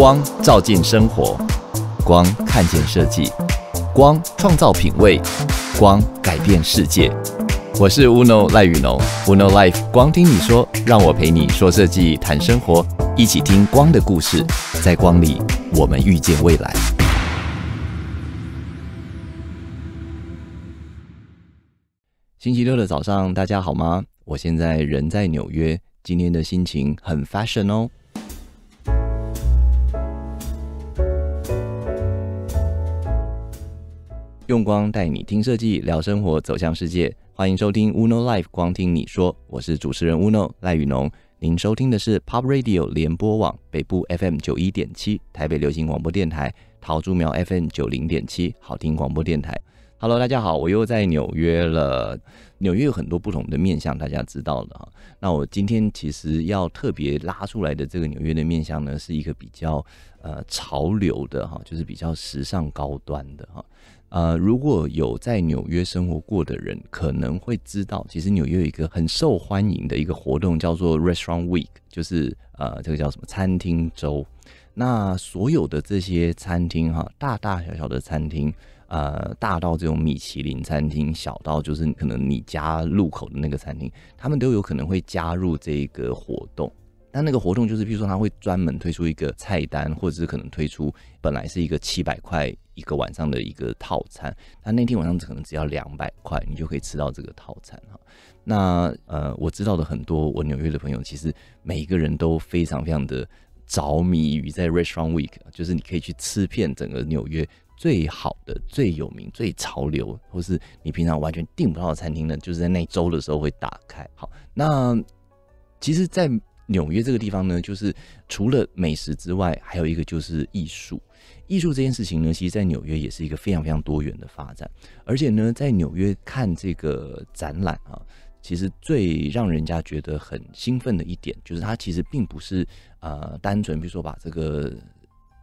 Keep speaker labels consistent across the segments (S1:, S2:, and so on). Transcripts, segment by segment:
S1: 光照进生活，光看见设计，光创造品味，光改变世界。我是 Uno 赖雨农，Uno Life 光听你说，让我陪你说设计谈生活，一起听光的故事，在光里我们遇见未来。星期六的早上，大家好吗？我现在人在纽约，今天的心情很 fashion 哦。用光带你听设计，聊生活，走向世界。欢迎收听 Uno Life，光听你说，我是主持人 Uno 赖雨农。您收听的是 Pop Radio 联播网北部 FM 九一点七，台北流行广播电台桃竹苗 FM 九零点七，好听广播电台。Hello，大家好，我又在纽约了。纽约有很多不同的面相，大家知道了哈。那我今天其实要特别拉出来的这个纽约的面相呢，是一个比较呃潮流的哈，就是比较时尚高端的哈。呃，如果有在纽约生活过的人，可能会知道，其实纽约有一个很受欢迎的一个活动，叫做 Restaurant Week，就是呃，这个叫什么餐厅周。那所有的这些餐厅哈，大大小小的餐厅，呃，大到这种米其林餐厅，小到就是可能你家路口的那个餐厅，他们都有可能会加入这个活动。那那个活动就是，比如说他会专门推出一个菜单，或者是可能推出本来是一个七百块一个晚上的一个套餐，那那天晚上可能只要两百块，你就可以吃到这个套餐哈。那呃，我知道的很多我纽约的朋友，其实每一个人都非常非常的着迷于在 Restaurant Week，就是你可以去吃遍整个纽约最好的、最有名、最潮流，或是你平常完全订不到的餐厅呢，就是在那周的时候会打开。好，那其实，在纽约这个地方呢，就是除了美食之外，还有一个就是艺术。艺术这件事情呢，其实，在纽约也是一个非常非常多元的发展。而且呢，在纽约看这个展览啊，其实最让人家觉得很兴奋的一点，就是它其实并不是呃单纯，比如说把这个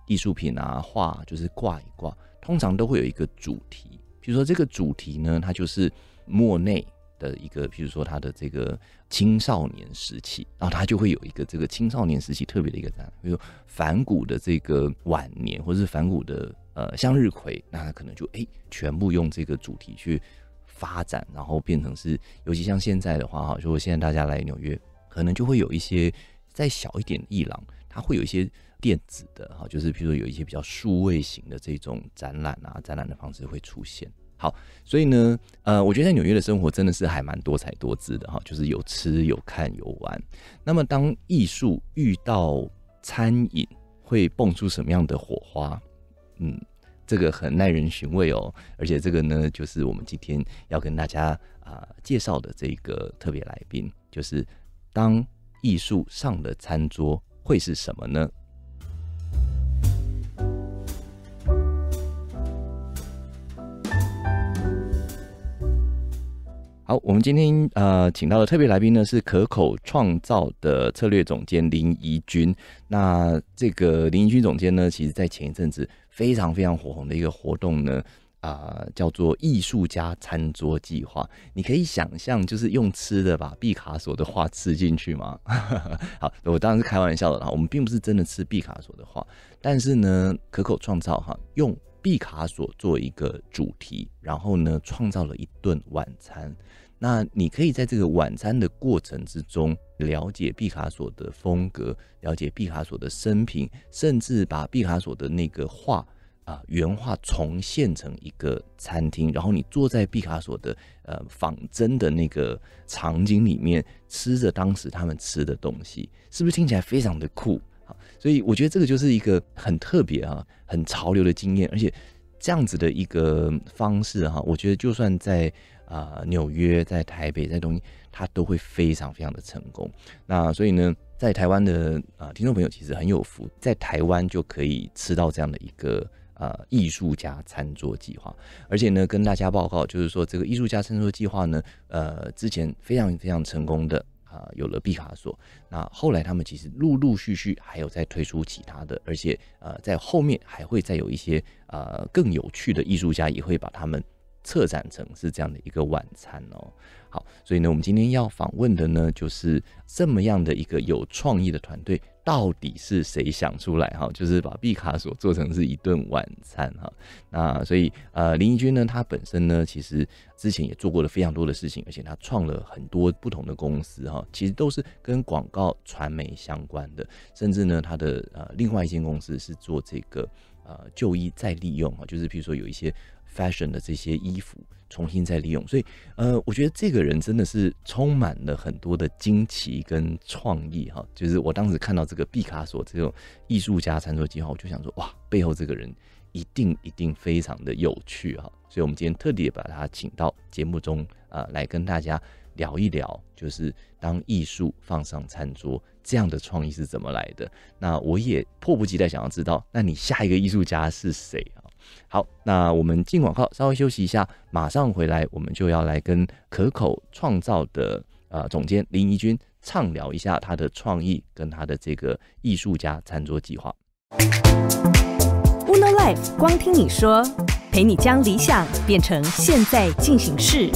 S1: 艺术品啊画就是挂一挂，通常都会有一个主题。比如说这个主题呢，它就是莫内。的一个，比如说他的这个青少年时期，然后他就会有一个这个青少年时期特别的一个展览，比如反骨的这个晚年，或者是反骨的呃向日葵，那他可能就哎全部用这个主题去发展，然后变成是，尤其像现在的话哈，如果现在大家来纽约，可能就会有一些再小一点的艺廊，它会有一些电子的哈，就是比如说有一些比较数位型的这种展览啊，展览的方式会出现。好，所以呢，呃，我觉得在纽约的生活真的是还蛮多彩多姿的哈，就是有吃有看有玩。那么，当艺术遇到餐饮，会蹦出什么样的火花？嗯，这个很耐人寻味哦。而且，这个呢，就是我们今天要跟大家啊介绍的这个特别来宾，就是当艺术上了餐桌会是什么呢？好，我们今天呃请到的特别来宾呢是可口创造的策略总监林怡君。那这个林怡君总监呢，其实在前一阵子非常非常火红的一个活动呢，啊叫做艺术家餐桌计划。你可以想象，就是用吃的把毕卡索的画吃进去吗？好，我当然是开玩笑的啦。我们并不是真的吃毕卡索的画，但是呢，可口创造哈用毕卡索做一个主题，然后呢创造了一顿晚餐。那你可以在这个晚餐的过程之中，了解毕卡索的风格，了解毕卡索的生平，甚至把毕卡索的那个画啊原画重现成一个餐厅，然后你坐在毕卡索的呃仿真的那个场景里面，吃着当时他们吃的东西，是不是听起来非常的酷？好，所以我觉得这个就是一个很特别啊，很潮流的经验，而且这样子的一个方式哈，我觉得就算在。啊，纽约在台北在东京，它都会非常非常的成功。那所以呢，在台湾的啊听众朋友其实很有福，在台湾就可以吃到这样的一个呃艺术家餐桌计划。而且呢，跟大家报告就是说，这个艺术家餐桌计划呢，呃，之前非常非常成功的啊，有了毕卡索。那后来他们其实陆陆续续还有在推出其他的，而且呃，在后面还会再有一些呃更有趣的艺术家也会把他们。策展成是这样的一个晚餐哦。好，所以呢，我们今天要访问的呢，就是这么样的一个有创意的团队，到底是谁想出来哈？就是把毕卡索做成是一顿晚餐哈。那所以呃，林义君呢，他本身呢，其实之前也做过了非常多的事情，而且他创了很多不同的公司哈，其实都是跟广告传媒相关的，甚至呢，他的呃另外一间公司是做这个呃旧衣再利用哈，就是比如说有一些。Fashion 的这些衣服重新再利用，所以呃，我觉得这个人真的是充满了很多的惊奇跟创意哈。就是我当时看到这个毕卡索这种艺术家餐桌计划，我就想说哇，背后这个人一定一定非常的有趣哈。所以我们今天特地把他请到节目中啊，来跟大家聊一聊，就是当艺术放上餐桌这样的创意是怎么来的。那我也迫不及待想要知道，那你下一个艺术家是谁啊？好，那我们进广告，稍微休息一下，马上回来，我们就要来跟可口创造的呃总监林怡君畅聊一下他的创意跟他的这个艺术家餐桌计划。
S2: Uno Life，光听你说，陪你将理想变成现在进行式。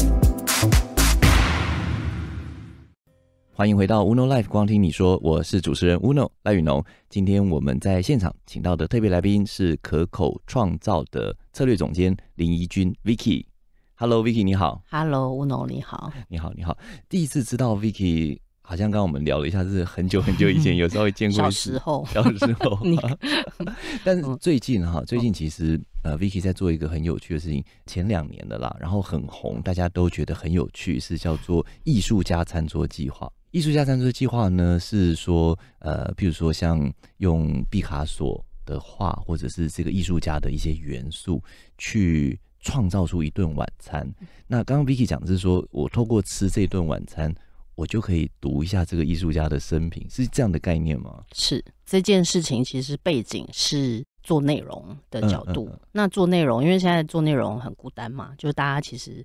S1: 欢迎回到 Uno Life，光听你说，我是主持人 Uno 赖宇农。今天我们在现场请到的特别来宾是可口创造的策略总监林怡君 Vicky。Hello，Vicky，你好。
S3: Hello，Uno，你好。
S1: 你好，你好。第一次知道 Vicky，好像刚刚我们聊了一下，是很久很久以前 有稍微见过。
S3: 小时候，
S1: 小时候。但是最近哈，最近其实呃，Vicky 在做一个很有趣的事情，前两年的啦，然后很红，大家都觉得很有趣，是叫做艺术家餐桌计划。艺术家餐桌计划呢，是说，呃，譬如说像用毕卡索的画，或者是这个艺术家的一些元素，去创造出一顿晚餐。那刚刚 Vicky 讲的是说，我透过吃这顿晚餐，我就可以读一下这个艺术家的生平，是这样的概念吗？
S3: 是这件事情，其实背景是做内容的角度。那做内容，因为现在做内容很孤单嘛，就是大家其实。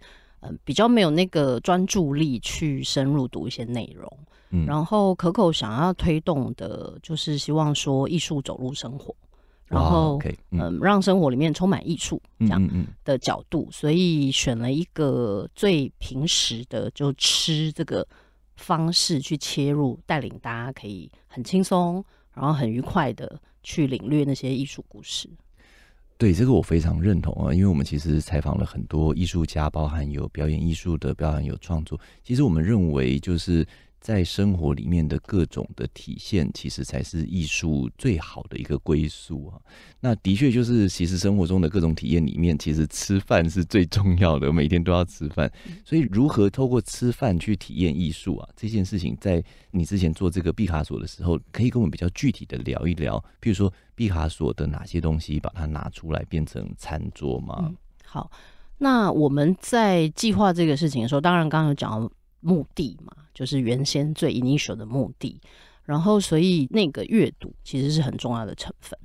S3: 嗯，比较没有那个专注力去深入读一些内容，嗯，然后可口想要推动的，就是希望说艺术走入生活，然后嗯，让生活里面充满艺术这样的角度，所以选了一个最平时的就吃这个方式去切入，带领大家可以很轻松，然后很愉快的去领略那些艺术故事。
S1: 对这个我非常认同啊，因为我们其实采访了很多艺术家，包含有表演艺术的，包含有创作。其实我们认为就是。在生活里面的各种的体现，其实才是艺术最好的一个归宿啊。那的确就是，其实生活中的各种体验里面，其实吃饭是最重要的，每天都要吃饭。所以，如何透过吃饭去体验艺术啊，这件事情，在你之前做这个毕卡索的时候，可以跟我们比较具体的聊一聊。譬如说，毕卡索的哪些东西，把它拿出来变成餐桌吗？
S3: 好，那我们在计划这个事情的时候，当然刚刚有讲。目的嘛，就是原先最 initial 的目的，然后所以那个阅读其实是很重要的成分。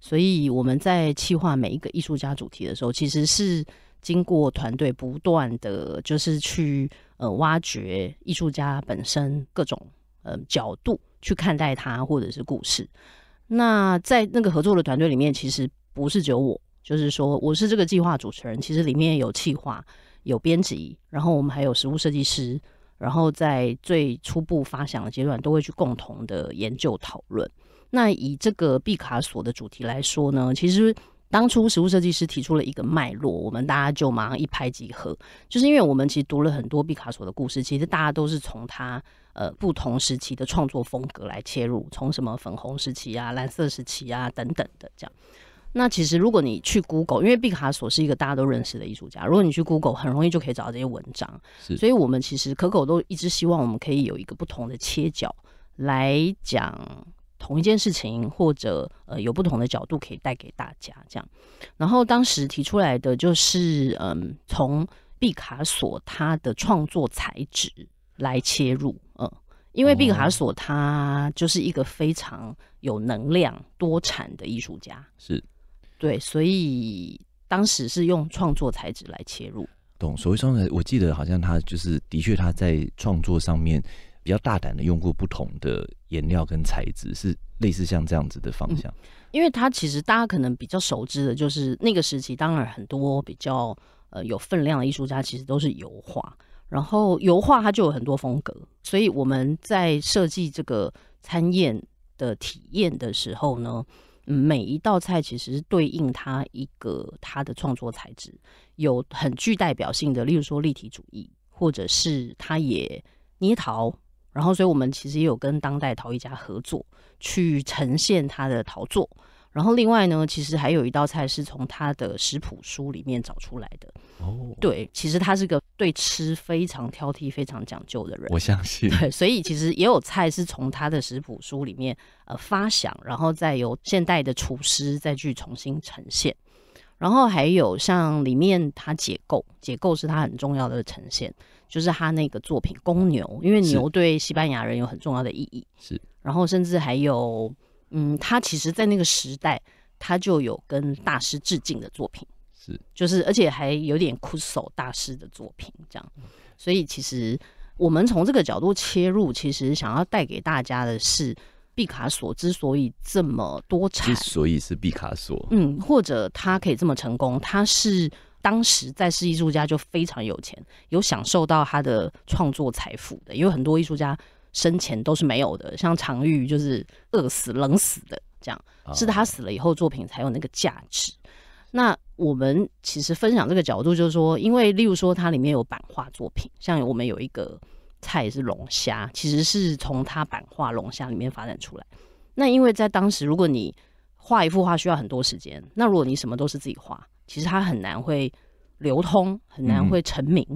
S3: 所以我们在企划每一个艺术家主题的时候，其实是经过团队不断的就是去呃挖掘艺术家本身各种呃角度去看待他或者是故事。那在那个合作的团队里面，其实不是只有我，就是说我是这个计划主持人，其实里面有企划、有编辑，然后我们还有实物设计师。然后在最初步发想的阶段，都会去共同的研究讨论。那以这个毕卡索的主题来说呢，其实当初实物设计师提出了一个脉络，我们大家就马上一拍即合。就是因为我们其实读了很多毕卡索的故事，其实大家都是从他呃不同时期的创作风格来切入，从什么粉红时期啊、蓝色时期啊等等的这样。那其实，如果你去 Google，因为毕卡索是一个大家都认识的艺术家，如果你去 Google，很容易就可以找到这些文章。
S1: 是，
S3: 所以我们其实可口都一直希望我们可以有一个不同的切角来讲同一件事情，或者呃有不同的角度可以带给大家这样。然后当时提出来的就是，嗯，从毕卡索他的创作材质来切入，嗯，因为毕卡索他就是一个非常有能量、多产的艺术家，
S1: 是。
S3: 对，所以当时是用创作材质来切入。
S1: 懂，所谓创作，我记得好像他就是的确他在创作上面比较大胆的用过不同的颜料跟材质，是类似像这样子的方向。
S3: 因为他其实大家可能比较熟知的就是那个时期，当然很多比较呃有分量的艺术家，其实都是油画。然后油画它就有很多风格，所以我们在设计这个餐宴的体验的时候呢，每一道菜其实是对应他一个他的创作材质，有很具代表性的，例如说立体主义，或者是他也捏陶。然后，所以我们其实也有跟当代陶艺家合作，去呈现他的陶作。然后另外呢，其实还有一道菜是从他的食谱书里面找出来的。哦，对，其实他是个对吃非常挑剔、非常讲究的人。
S1: 我相信。
S3: 对，所以其实也有菜是从他的食谱书里面呃发想，然后再由现代的厨师再去重新呈现。然后还有像里面他解构，解构是他很重要的呈现，就是他那个作品公牛，因为牛对西班牙人有很重要的意义。
S1: 是。
S3: 然后甚至还有。嗯，他其实，在那个时代，他就有跟大师致敬的作品，
S1: 是，
S3: 就是，而且还有点酷手大师的作品这样。所以，其实我们从这个角度切入，其实想要带给大家的是，毕卡索之所以这么多产，之
S1: 所以是毕卡索，
S3: 嗯，或者他可以这么成功，他是当时在世艺术家就非常有钱，有享受到他的创作财富的，因为很多艺术家。生前都是没有的，像常玉就是饿死、冷死的，这样是他死了以后作品才有那个价值。那我们其实分享这个角度，就是说，因为例如说它里面有版画作品，像我们有一个菜是龙虾，其实是从它版画龙虾里面发展出来。那因为在当时，如果你画一幅画需要很多时间，那如果你什么都是自己画，其实它很难会流通，很难会成名。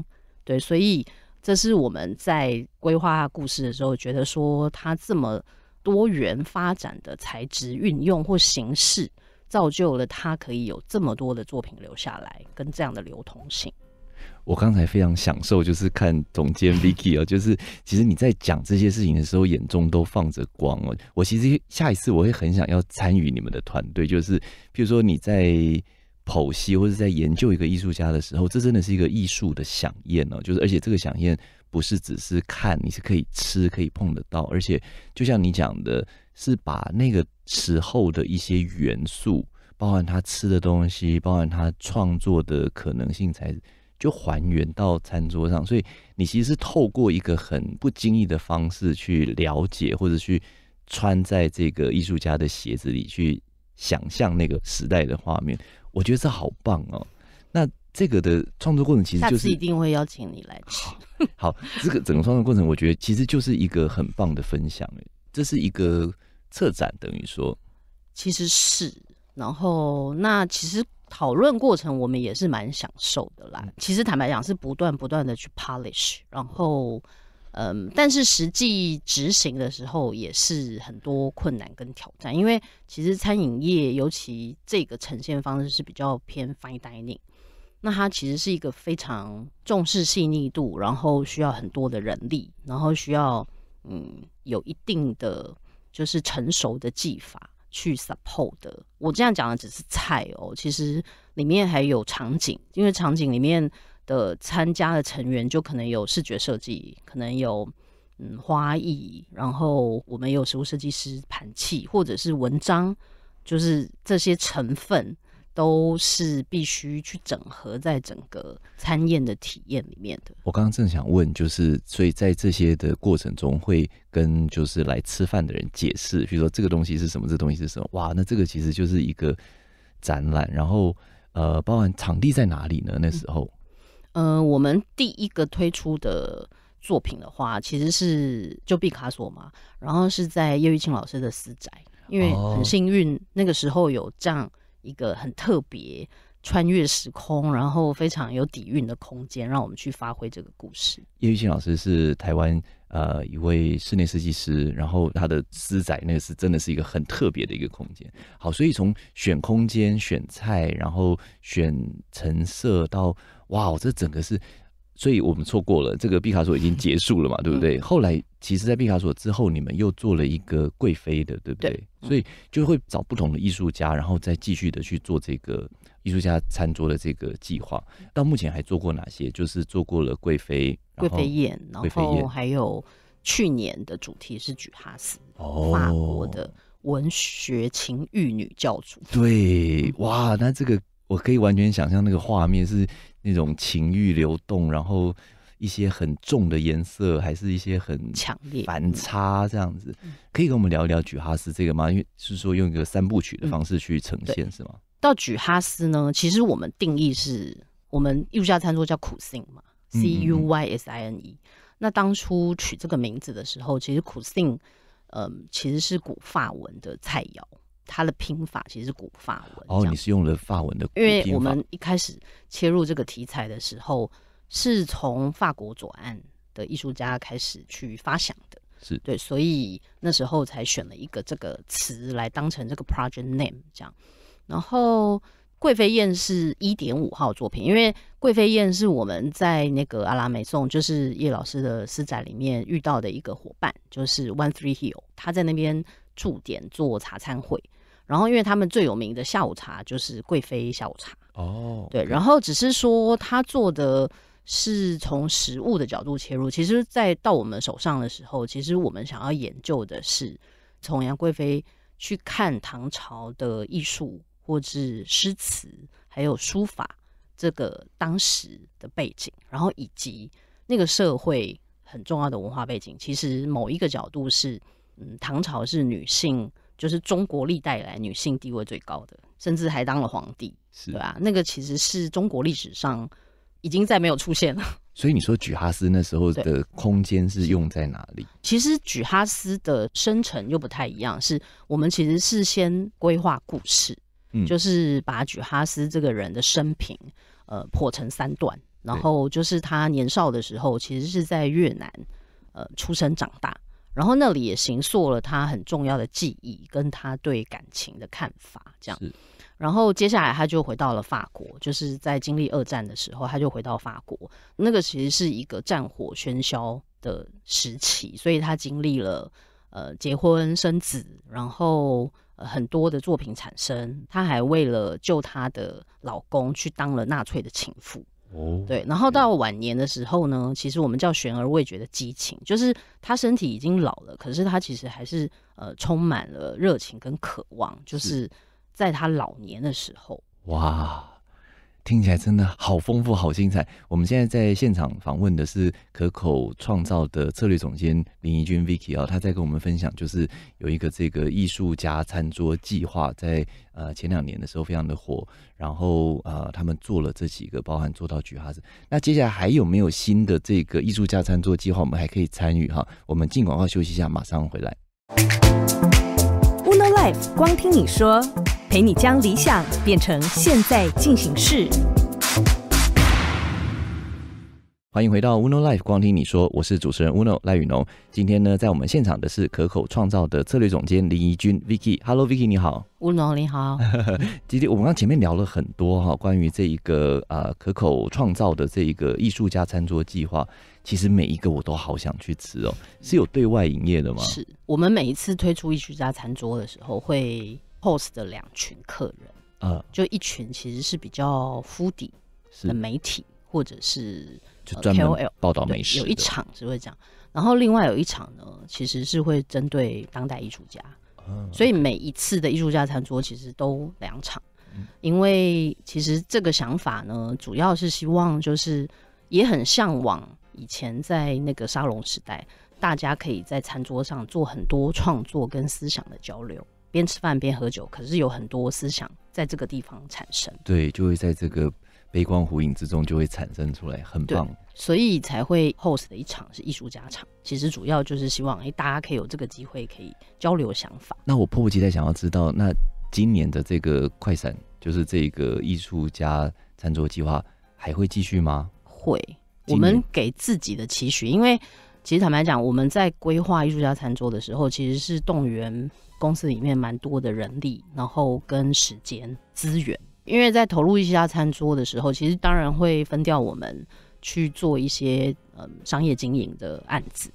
S3: 对，所以。这是我们在规划故事的时候，觉得说它这么多元发展的材质运用或形式，造就了它可以有这么多的作品留下来，跟这样的流通性。
S1: 我刚才非常享受，就是看总监 Vicky 哦，就是其实你在讲这些事情的时候，眼中都放着光哦。我其实下一次我会很想要参与你们的团队，就是譬如说你在。剖析或者在研究一个艺术家的时候，这真的是一个艺术的飨宴哦。就是而且这个飨宴不是只是看，你是可以吃、可以碰得到，而且就像你讲的，是把那个时候的一些元素，包含他吃的东西，包含他创作的可能性，才就还原到餐桌上。所以你其实是透过一个很不经意的方式去了解，或者去穿在这个艺术家的鞋子里去想象那个时代的画面。我觉得这好棒哦！那这个的创作过程其实就是
S3: 一定会邀请你来吃。
S1: 好，这个整个创作过程，我觉得其实就是一个很棒的分享。这是一个策展，等于说
S3: 其实是。然后那其实讨论过程我们也是蛮享受的啦。其实坦白讲是不断不断的去 polish，然后。嗯，嗯但是实际执行的时候也是很多困难跟挑战，因为其实餐饮业尤其这个呈现方式是比较偏 fine dining，那它其实是一个非常重视细腻度，然后需要很多的人力，然后需要嗯有一定的就是成熟的技法去 support 的。我这样讲的只是菜哦，其实里面还有场景，因为场景里面。的参加的成员就可能有视觉设计，可能有嗯花艺，然后我们有食物设计师、盘器或者是文章，就是这些成分都是必须去整合在整个餐宴的体验里面的。
S1: 我刚刚正想问，就是所以在这些的过程中，会跟就是来吃饭的人解释，比如说这个东西是什么，这东西是什么？哇，那这个其实就是一个展览，然后呃，包含场地在哪里呢？那时候。
S3: 嗯，我们第一个推出的作品的话，其实是就毕卡索嘛，然后是在叶玉卿老师的私宅，因为很幸运那个时候有这样一个很特别、穿越时空，然后非常有底蕴的空间，让我们去发挥这个故事。
S1: 叶玉卿老师是台湾呃一位室内设计师，然后他的私宅那个是真的是一个很特别的一个空间。好，所以从选空间、选菜，然后选成色到。哇，这整个是，所以我们错过了这个毕卡索已经结束了嘛，对不对？后来其实，在毕卡索之后，你们又做了一个贵妃的，对不对？所以就会找不同的艺术家，然后再继续的去做这个艺术家餐桌的这个计划。到目前还做过哪些？就是做过了贵妃、
S3: 贵妃宴，然后还有去年的主题是举哈斯，法国的文学情欲女教主。
S1: 对，哇，那这个。我可以完全想象那个画面是那种情欲流动，然后一些很重的颜色，还是一些很
S3: 强烈
S1: 反差这样子
S3: 嗯。
S1: 可以跟我们聊一聊举哈斯这个吗？因为是说用一个三部曲的
S3: 嗯
S1: 方式去呈现，是吗？
S3: 到举哈斯呢，其实我们定义是我们艺术家餐桌叫苦辛嘛，C U Y S I N E。那当初取这个名字的时候，其实苦辛，嗯、其实是古法文的菜肴，它的拼法其实是古法文
S1: 哦，你是用了法文的古
S3: 因为我们一开始切入这个题材的时候，是从法国左岸的艺术家开始去发想的，
S1: 是
S3: 对，所以那时候才选了一个这个词来当成这个 project name 这样。然后贵妃宴是一点五号作品，因为贵妃宴是我们在那个阿拉美颂，就是叶老师的私宅里面遇到的一个伙伴，就是 One Three Hill，他在那边驻点做茶餐会。然后，因为他们最有名的下午茶就是贵妃下午茶，
S1: 哦，
S3: 对，然后只是说他做的是从食物的角度切入，其实，在到我们手上的时候，其实我们想要研究的是从杨贵妃去看唐朝的艺术，或是诗词，还有书法这个当时的背景，然后以及那个社会很重要的文化背景。其实某一个角度是，嗯，唐朝是女性，就是中国历代以来女性地位最高的，甚至还当了皇帝。
S1: 是
S3: 对啊，那个其实是中国历史上已经再没有出现了。
S1: 所以你说举哈斯那时候的空间是用在哪里？
S3: 其实举哈斯的生成又不太一样，是我们其实是先规划故事，
S1: 嗯。
S3: 就是把举哈斯这个人的生平呃破成三段，然后就是他年少的时候其实是在越南呃出生长大，然后那里也形塑了他很重要的记忆跟他对感情的看法，这样。然后接下来他就回到了法国，就是在经历二战的时候，他就回到法国。那个其实是一个战火喧嚣的时期，所以他经历了呃结婚生子，然后、呃、很多的作品产生。她还为了救她的老公去当了纳粹的情妇。
S1: 哦，
S3: 对，然后到晚年的时候呢，其实我们叫悬而未决的激情，就是他身体已经老了，可是他其实还是呃充满了热情跟渴望，就是在他老年的时候。
S1: 哇，听起来真的好丰富、好精彩。我们现在在现场访问的是可口创造的策略总监林怡君 Vicky 啊、他在跟我们分享，就是有一个这个艺术家餐桌计划，在呃前两年的时候非常的火，然后呃他们做了这几个，包含做到菊哈子。那接下来还有没有新的这个艺术家餐桌计划，我们还可以参与哈？我们进广告休息一下，马上回来。
S2: Uno Life 光听你说，陪你将理想变成现在进行式。
S1: 欢迎回到 Uno Life，光听你说，我是主持人 Uno 赖宇农。今天呢，在我们现场的是可口创造的策略总监林怡君 Vicky。Hello Vicky，你好。
S3: Uno 你好，
S1: 今天我们刚前面聊了很多哈，关于这一个呃可口创造的这一个艺术家餐桌计划，其实每一个我都好想去吃哦。是有对外营业的吗？
S3: 是我们每一次推出艺术家餐桌的时候，会 host 的两群客人，
S1: 呃，
S3: 就一群其实是比较 foodie 的媒体或者是呃
S1: 就专门
S3: KOL
S1: 报道
S3: 对
S1: 美食的。
S3: 有一场是会这样，然后另外有一场呢，其实是会针对当代艺术家，
S1: 嗯，
S3: 所以每一次的艺术家餐桌其实都两场，
S1: 嗯。
S3: 因为其实这个想法呢，主要是希望就是也很向往以前在那个沙龙时代，大家可以在餐桌上做很多创作跟思想的交流，边吃饭边喝酒，可是有很多思想在这个地方产生。
S1: 对，就会在这个悲光湖影之中就会产生出来，很棒。
S3: 所以才会 host 的一场是艺术家场，其实主要就是希望，哎、大家可以有这个机会可以交流想法。
S1: 那我迫不及待想要知道，那今年的这个快闪，就是这个艺术家餐桌计划，还会继续吗？
S3: 会，我们给自己的期许，因为其实坦白讲，我们在规划艺术家餐桌的时候，其实是动员公司里面蛮多的人力，然后跟时间资源。因为在投入艺术家餐桌的时候，其实当然会分掉我们去做一些嗯商业经营的案子。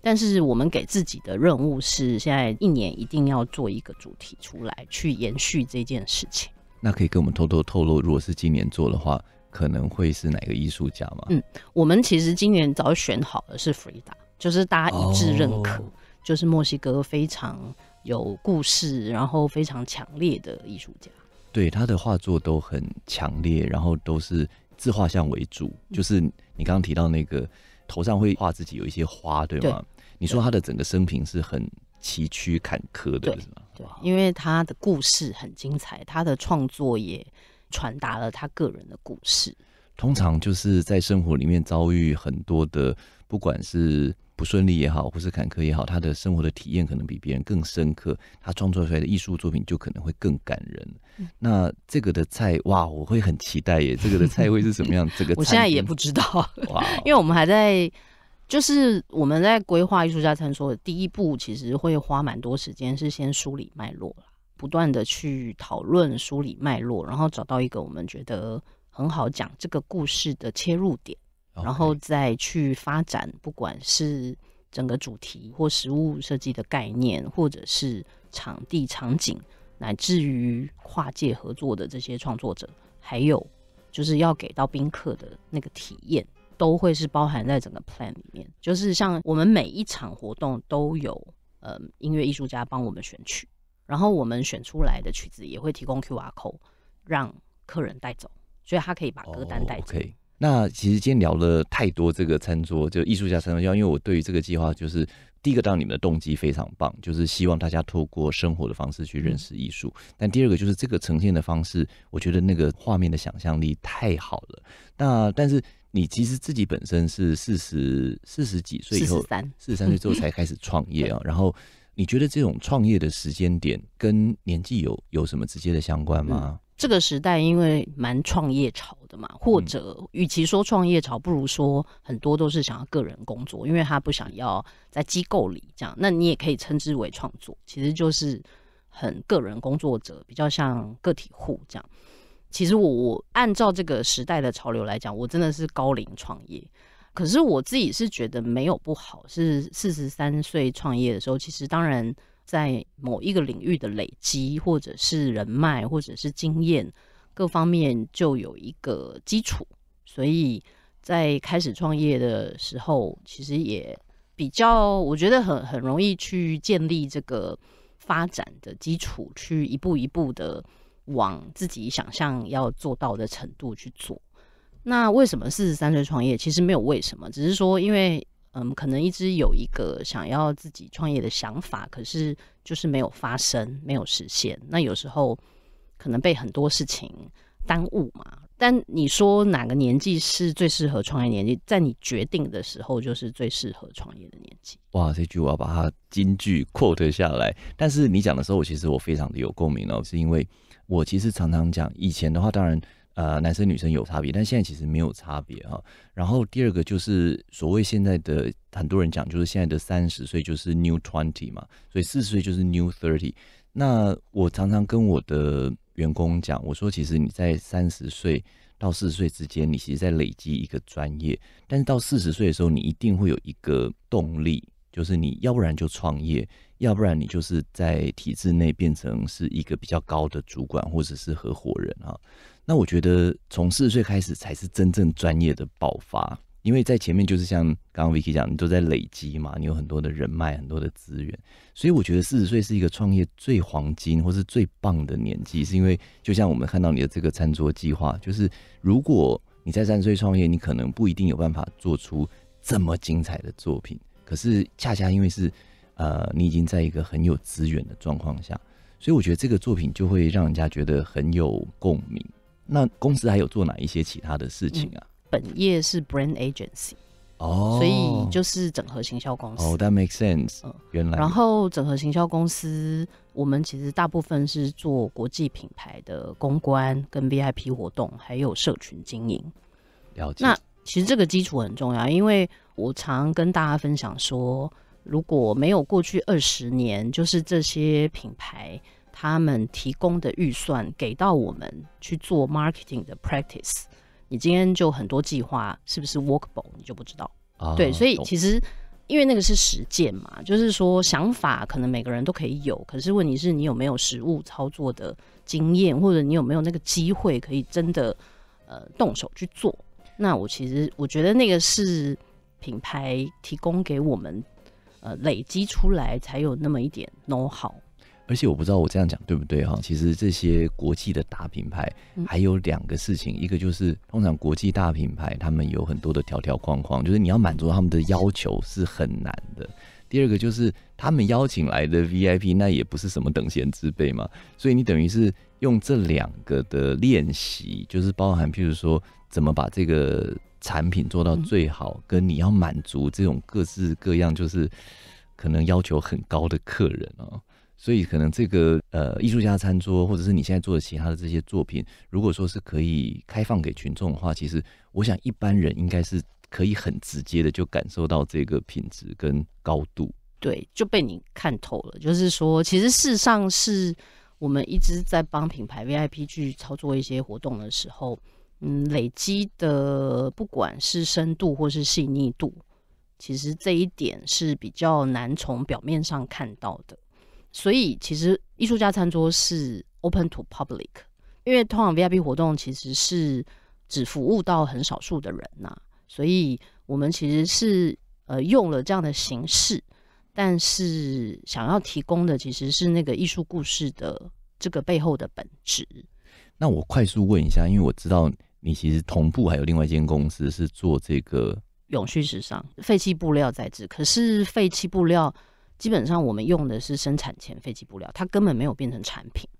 S3: 但是我们给自己的任务是，现在一年一定要做一个主题出来，去延续这件事情。
S1: 那可以跟我们偷偷透露，如果是今年做的话，可能会是哪个艺术家吗？
S3: 嗯我们其实今年早就选好了是 Frida，就是大家一致认可，
S1: 哦
S3: 就是墨西哥非常有故事，然后非常强烈的艺术家。
S1: 对，他的画作都很强烈，然后都是自画像为主，就是你刚刚提到那个头上会画自己有一些花，对吗？你说他的整个生平是很崎岖坎坷的，是吗？
S3: 对，因为他的故事很精彩，他的创作也传达了他个人的故事。
S1: 通常就是在生活里面遭遇很多的，不管是不顺利也好，或是坎坷也好，他的生活的体验可能比别人更深刻，他创作出来的艺术作品就可能会更感人。那这个的菜，哇，我会很期待耶！这个的菜会是什么样？这个
S3: 我现在也不知道，哇，因为我们还在，就是我们在规划艺术家餐桌的第一步，其实会花蛮多时间，是先梳理脉络不断的去讨论梳理脉络，然后找到一个我们觉得。很好讲这个故事的切入点，然后再去发展，不管是整个主题或实物设计的概念，或者是场地场景，乃至于跨界合作的这些创作者，还有就是要给到宾客的那个体验，都会是包含在整个 plan 里面。就是像我们每一场活动都有呃音乐艺术家帮我们选曲，然后我们选出来的曲子也会提供 Q R code 让客人带走。所以他可以把歌单带走。
S1: 那其实今天聊了太多这个餐桌，就艺术家餐桌。因为我对于这个计划，就是第一个，当你们的动机非常棒，就是希望大家透过生活的方式去认识艺术。但第二个就是这个呈现的方式，我觉得那个画面的想象力太好了。那但是你其实自己本身是四十四十几岁以后，四十三岁之后才开始创业啊。然后你觉得这种创业的时间点跟年纪有有什么直接的相关吗？
S3: 这个时代因为蛮创业潮的嘛，或者与其说创业潮，不如说很多都是想要个人工作，因为他不想要在机构里这样。那你也可以称之为创作，其实就是很个人工作者，比较像个体户这样。其实我我按照这个时代的潮流来讲，我真的是高龄创业，可是我自己是觉得没有不好。是四十三岁创业的时候，其实当然。在某一个领域的累积，或者是人脉，或者是经验，各方面就有一个基础，所以在开始创业的时候，其实也比较，我觉得很很容易去建立这个发展的基础，去一步一步的往自己想象要做到的程度去做。那为什么四十三岁创业？其实没有为什么，只是说因为。嗯，可能一直有一个想要自己创业的想法，可是就是没有发生，没有实现。那有时候可能被很多事情耽误嘛。但你说哪个年纪是最适合创业年纪？在你决定的时候，就是最适合创业的年纪。
S1: 哇，这句我要把它金句 quote 下来。但是你讲的时候，我其实我非常的有共鸣哦，是因为我其实常常讲，以前的话，当然。呃，男生女生有差别，但现在其实没有差别哈。然后第二个就是所谓现在的很多人讲，就是现在的三十岁就是 new twenty 嘛，所以四十岁就是 new thirty。那我常常跟我的员工讲，我说其实你在三十岁到四十岁之间，你其实在累积一个专业，但是到四十岁的时候，你一定会有一个动力，就是你要不然就创业，要不然你就是在体制内变成是一个比较高的主管或者是合伙人啊。那我觉得从四十岁开始才是真正专业的爆发，因为在前面就是像刚刚 Vicky 讲，你都在累积嘛，你有很多的人脉、很多的资源，所以我觉得四十岁是一个创业最黄金或是最棒的年纪，是因为就像我们看到你的这个餐桌计划，就是如果你在三十岁创业，你可能不一定有办法做出这么精彩的作品，可是恰恰因为是呃你已经在一个很有资源的状况下，所以我觉得这个作品就会让人家觉得很有共鸣。那公司还有做哪一些其他的事情啊？
S3: 本业是 brand agency，哦，所以就是整合行销公司。
S1: 哦，that makes sense。嗯，原来。
S3: 然后整合行销公司，我们其实大部分是做国际品牌的公关、跟 VIP 活动，还有社群经营。
S1: 了解。
S3: 那其实这个基础很重要，因为我常跟大家分享说，如果没有过去二十年，就是这些品牌。他们提供的预算给到我们去做 marketing 的 practice，你今天就很多计划是不是 workable，你就不知道。对，所以其实因为那个是实践嘛，就是说想法可能每个人都可以有，可是问题是你有没有实物操作的经验，或者你有没有那个机会可以真的呃动手去做。那我其实我觉得那个是品牌提供给我们呃累积出来才有那么一点 know how。
S1: 而且我不知道我这样讲对不对哈，其实这些国际的大品牌还有两个事情，一个就是通常国际大品牌他们有很多的条条框框，就是你要满足他们的要求是很难的。第二个就是他们邀请来的 VIP，那也不是什么等闲之辈嘛，所以你等于是用这两个的练习，就是包含譬如说怎么把这个产品做到最好，跟你要满足这种各式各样就是可能要求很高的客人啊。所以可能这个呃艺术家餐桌，或者是你现在做的其他的这些作品，如果说是可以开放给群众的话，其实我想一般人应该是可以很直接的就感受到这个品质跟高度。
S3: 对，就被你看透了。就是说，其实事实上是我们一直在帮品牌 VIP 去操作一些活动的时候，嗯，累积的不管是深度或是细腻度，其实这一点是比较难从表面上看到的。所以，其实艺术家餐桌是 open to public，因为通常 VIP 活动其实是只服务到很少数的人呐，所以我们其实是呃用了这样的形式，但是想要提供的其实是那个艺术故事的这个背后的本质。
S1: 那我快速问一下，因为我知道你其实同步还有另外一间公司是做这个
S3: 永续时尚废弃布料材质，可是废弃布料。基本上我们用的是生产前废弃布料，它根本没有变成产品。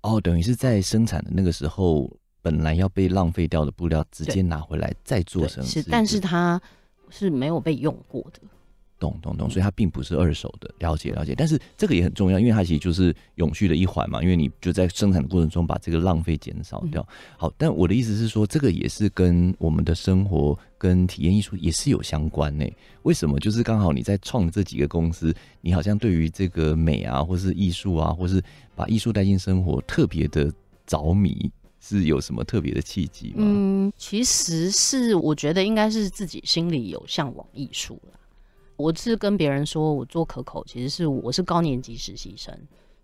S1: 哦，等于是在生产的那个时候，本来要被浪费掉的布料，直接拿回来再做成。
S3: 是，但是它是没有被用过的。
S1: 懂懂懂，所以它并不是二手的，了解了解。但是这个也很重要，因为它其实就是永续的一环嘛。因为你就在生产的过程中把这个浪费减少掉。好，但我的意思是说，这个也是跟我们的生活跟体验艺术也是有相关呢。为什么？就是刚好你在创这几个公司，你好像对于这个美啊，或是艺术啊，或是把艺术带进生活，特别的着迷，是有什么特别的契机吗？
S3: 嗯，其实是我觉得应该是自己心里有向往艺术了。我是跟别人说，我做可口，其实是我是高年级实习生，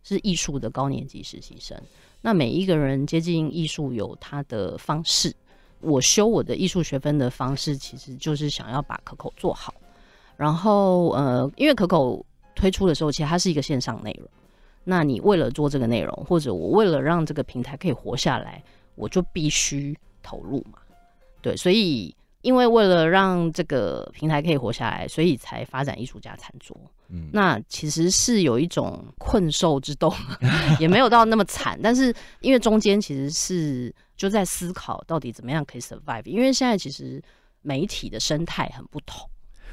S3: 是艺术的高年级实习生。那每一个人接近艺术有他的方式，我修我的艺术学分的方式，其实就是想要把可口做好。然后，呃，因为可口推出的时候，其实它是一个线上内容。那你为了做这个内容，或者我为了让这个平台可以活下来，我就必须投入嘛。对，所以。因为为了让这个平台可以活下来，所以才发展艺术家餐桌。嗯，那其实是有一种困兽之斗，也没有到那么惨。但是因为中间其实是就在思考到底怎么样可以 survive。因为现在其实媒体的生态很不同。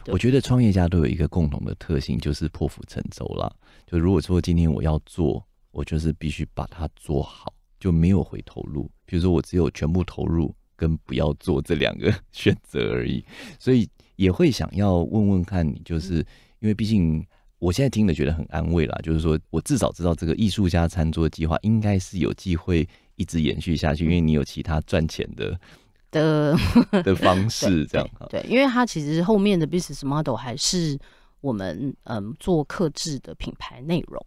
S1: 我觉得创业家都有一个共同的特性，就是破釜沉舟啦。就如果说今天我要做，我就是必须把它做好，就没有回头路。比如说我只有全部投入。跟不要做这两个 选择而已，所以也会想要问问看你，就是因为毕竟我现在听了觉得很安慰啦，就是说我至少知道这个艺术家餐桌计划应该是有机会一直延续下去，因为你有其他赚钱的
S3: 的
S1: 的方式，这样
S3: 对，因为它其实后面的 business model 还是我们嗯做克制的品牌内容，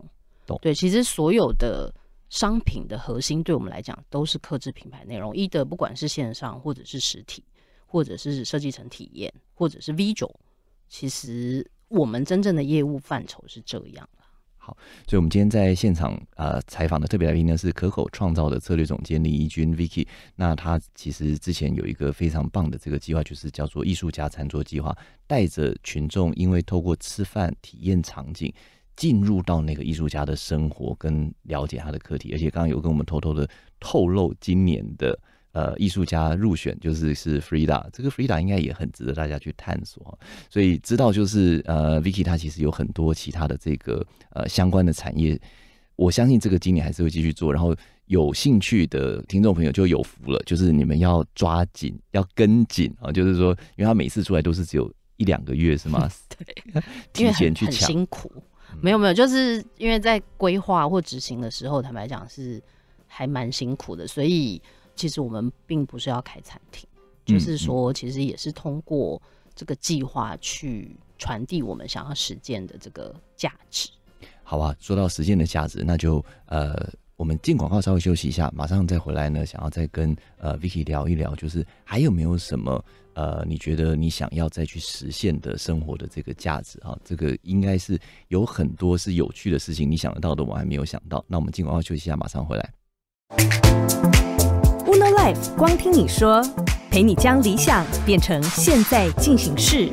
S3: 对，其实所有的。商品的核心对我们来讲都是克制品牌内容，一的不管是线上或者是实体，或者是设计成体验，或者是 visual，其实我们真正的业务范畴是这样
S1: 好，所以我们今天在现场呃采访的特别来宾呢是可口创造的策略总监李怡君 Vicky。那他其实之前有一个非常棒的这个计划，就是叫做艺术家餐桌计划，带着群众，因为透过吃饭体验场景。进入到那个艺术家的生活，跟了解他的课题，而且刚刚有跟我们偷偷的透露，今年的呃艺术家入选就是是 Frida，这个 Frida 应该也很值得大家去探索，所以知道就是呃 Vicky 他其实有很多其他的这个呃相关的产业，我相信这个今年还是会继续做，然后有兴趣的听众朋友就有福了，就是你们要抓紧要跟紧啊，就是说，因为他每次出来都是只有一两个月是吗？
S3: 对，提前去抢，辛苦。没有没有，就是因为在规划或执行的时候，坦白讲是还蛮辛苦的，所以其实我们并不是要开餐厅，就是说其实也是通过这个计划去传递我们想要实践的这个价值。
S1: 好吧，说到实践的价值，那就呃我们进广告稍微休息一下，马上再回来呢，想要再跟呃 Vicky 聊一聊，就是还有没有什么呃你觉得你想要再去实现的生活的这个价值啊？这个应该是有很多是有趣的事情，你想得到的我还没有想到。那我们进广告休息一下，马上回来。
S2: Uno Life 光听你说，陪你将理想变成现在进行式。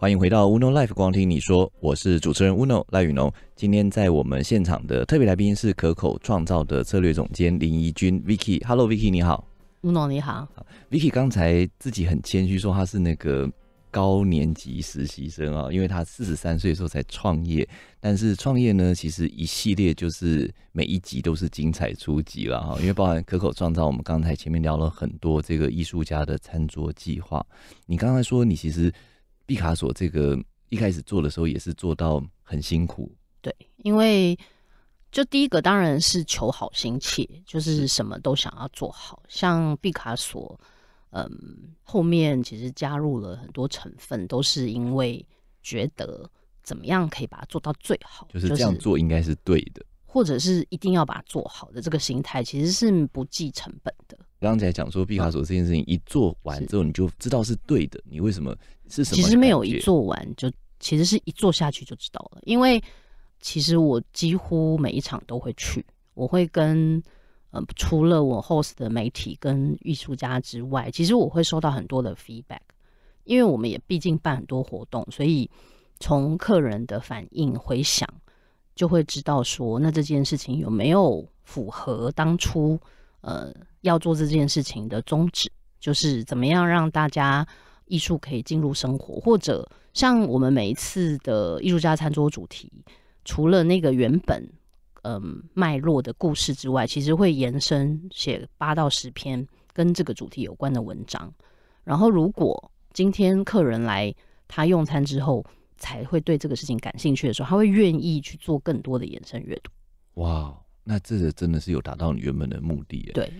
S1: 欢迎回到 Uno Life，光听你说，我是主持人 Uno 赖宇农。今天在我们现场的特别来宾是可口创造的策略总监林怡君 Vicky。Hello Vicky，你好。
S3: Uno 你好
S1: ，Vicky 刚才自己很谦虚说他是那个高年级实习生啊，因为他四十三岁的时候才创业，但是创业呢，其实一系列就是每一集都是精彩出集了哈，因为包含可口创造，我们刚才前面聊了很多这个艺术家的餐桌计划。你刚才说你其实毕卡索这个一开始做的时候也是做到很辛苦，
S3: 对，因为就第一个当然是求好心切，就是什么都想要做好，像毕卡索，嗯，后面其实加入了很多成分，都是因为觉得怎么样可以把它做到最好，
S1: 就是这样做应该是对的。
S3: 或者是一定要把它做好的这个心态，其实是不计成本的。
S1: 刚才讲说毕卡索这件事情一做完之后，你就知道是对的，你为什么是什么？
S3: 其实没有一做完就，其实是一做下去就知道了。因为其实我几乎每一场都会去，我会跟呃除了我 host 的媒体跟艺术家之外，其实我会收到很多的 feedback，因为我们也毕竟办很多活动，所以从客人的反应回想，就会知道说，那这件事情有没有符合当初呃要做这件事情的宗旨，就是怎么样让大家艺术可以进入生活，或者像我们每一次的艺术家餐桌主题，除了那个原本嗯脉络的故事之外，其实会延伸写八到十篇跟这个主题有关的文章。然后，如果今天客人来他用餐之后，才会对这个事情感兴趣的时候，他会愿意去做更多的延伸阅读。
S1: 哇，那这个真的是有达到你原本的目的耶。
S3: 对，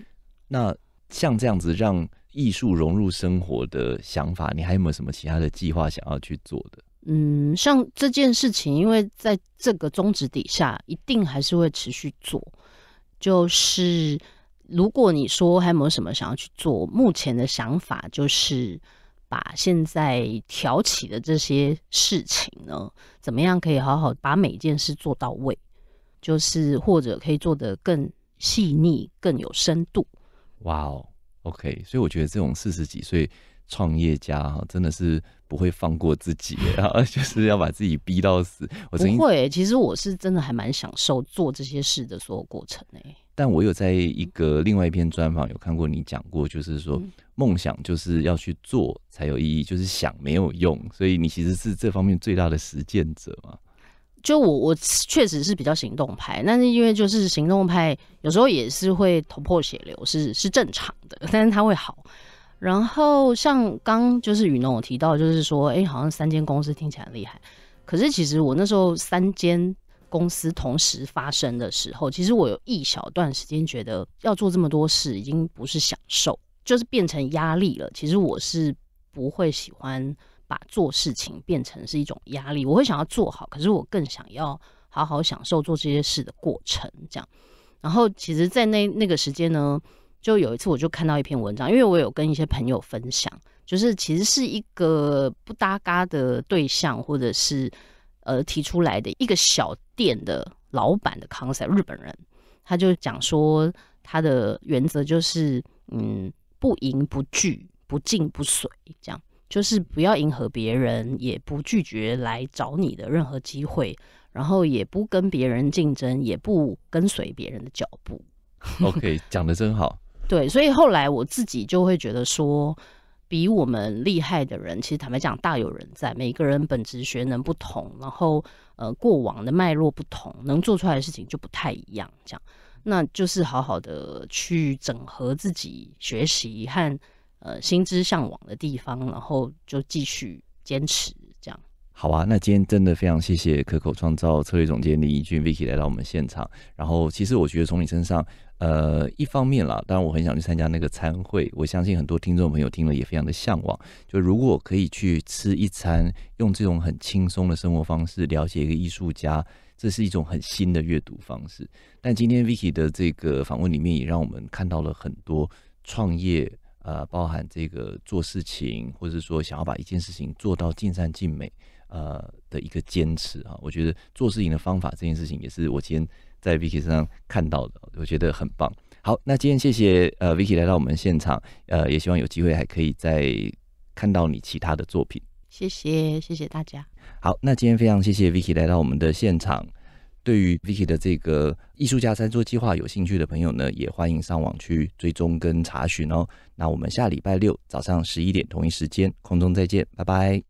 S1: 那像这样子让艺术融入生活的想法，你还有没有什么其他的计划想要去做的？
S3: 嗯，像这件事情，因为在这个宗旨底下，一定还是会持续做。就是如果你说还有没有什么想要去做，目前的想法就是把现在挑起的这些事情呢，怎么样可以好好把每件事做到位，就是或者可以做得更细腻、更有深度。
S1: 哇哦，OK，所以我觉得这种四十几岁创业家哈，真的是不会放过自己，然 后就是要把自己逼到死。我
S3: 不会，其实我是真的还蛮享受做这些事的所有过程诶、
S1: 但我有在一个另外一篇专访有看过你讲过，就是说
S3: 嗯
S1: 梦想就是要去做才有意义，就是想没有用，所以你其实是这方面最大的实践者嘛。
S3: 就我我确实是比较行动派，但是因为就是行动派有时候也是会头破血流，是是正常的，但是它会好。然后像刚就是雨农有提到，就是说，哎、好像三间公司听起来厉害，可是其实我那时候三间公司同时发生的时候，其实我有一小段时间觉得要做这么多事已经不是享受，就是变成压力了。其实我是不会喜欢把做事情变成是一种压力，我会想要做好，可是我更想要好好享受做这些事的过程，这样。然后其实，在那那个时间呢，就有一次我就看到一篇文章，因为我有跟一些朋友分享，就是其实是一个不搭嘎的对象，或者是呃提出来的一个小店的老板的 concept，日本人，他就讲说他的原则就是嗯不迎不拒，不进不随，这样就是不要迎合别人，也不拒绝来找你的任何机会，然后也不跟别人竞争，也不跟随别人的脚步。
S1: OK，讲的真好。
S3: 对，所以后来我自己就会觉得说，比我们厉害的人，其实坦白讲大有人在。每个人本职学能不同，然后呃过往的脉络不同，能做出来的事情就不太一样。这样，那就是好好的去整合自己学习和呃心之向往的地方，然后就继续坚持这样。
S1: 好啊，那今天真的非常谢谢可口创造策略总监李怡君 Vicky 来到我们现场。然后，其实我觉得从你身上，呃，一方面啦，当然我很想去参加那个餐会，我相信很多听众朋友听了也非常的向往。就如果可以去吃一餐，用这种很轻松的生活方式了解一个艺术家，这是一种很新的阅读方式。但今天 Vicky 的这个访问里面，也让我们看到了很多创业，呃，包含这个做事情，或者说想要把一件事情做到尽善尽美。呃的一个坚持啊，我觉得做事情的方法这件事情也是我今天在 Vicky 身上看到的，我觉得很棒。好，那今天谢谢呃 Vicky 来到我们现场，呃，也希望有机会还可以再看到你其他的作品。
S3: 谢谢，谢谢大家。
S1: 好，那今天非常谢谢 Vicky 来到我们的现场。对于 Vicky 的这个艺术家餐桌计划有兴趣的朋友呢，也欢迎上网去追踪跟查询哦。那我们下礼拜六早上十一点同一时间空中再见，拜拜。